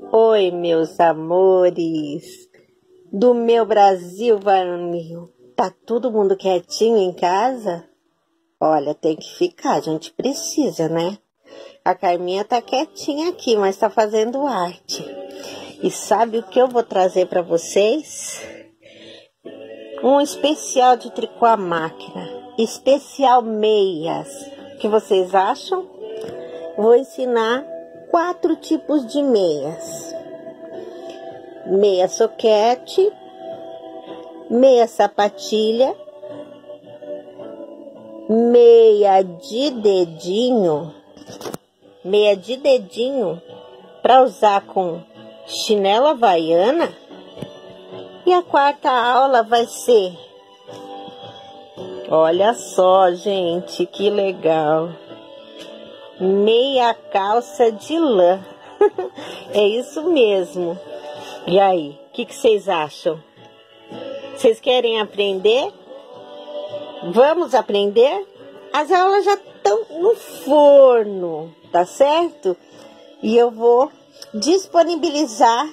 Oi, meus amores do meu Brasil varonil. Tá todo mundo quietinho em casa? Olha, tem que ficar, a gente precisa, né? A Carminha tá quietinha aqui, mas tá fazendo arte. E sabe o que eu vou trazer para vocês? Um especial de tricô à máquina, especial meias. O que vocês acham? Vou ensinar quatro tipos de meias: meia soquete, meia sapatilha, meia de dedinho, meia de dedinho para usar com chinela havaiana. E a quarta aula vai ser. Olha só, gente, que legal meia calça de lã. é isso mesmo. E aí, o que, que vocês acham? Vocês querem aprender? Vamos aprender? As aulas já estão no forno, tá certo? E eu vou disponibilizar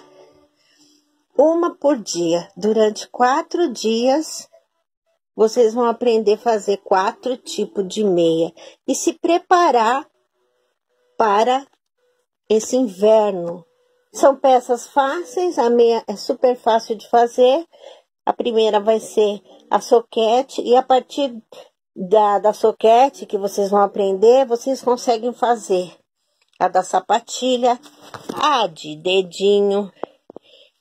uma por dia. Durante quatro dias, vocês vão aprender a fazer quatro tipos de meia e se preparar para esse inverno. São peças fáceis, a meia é super fácil de fazer. A primeira vai ser a soquete e a partir da, da soquete que vocês vão aprender, vocês conseguem fazer a da sapatilha, a de dedinho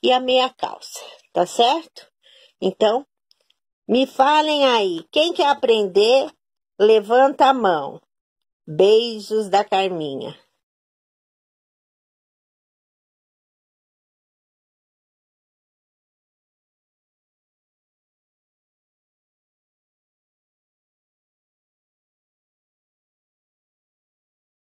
e a meia calça, tá certo? Então, me falem aí, quem quer aprender, levanta a mão. Beijos da Carminha.